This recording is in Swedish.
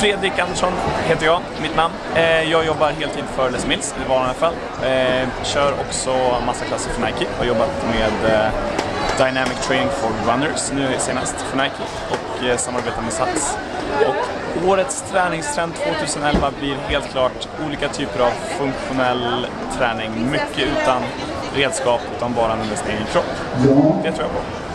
Fredrik Andersson heter jag, mitt namn. Eh, jag jobbar heltid för Les Mills i vanliga fall. Eh, kör också massa klasser för Nike. Har jobbat med eh, Dynamic Training for Runners nu senast för Nike och samarbetar med Sats. Och årets träningstrend 2011 blir helt klart olika typer av funktionell träning. Mycket utan redskap utan bara med sin egen kropp. Det tror jag på.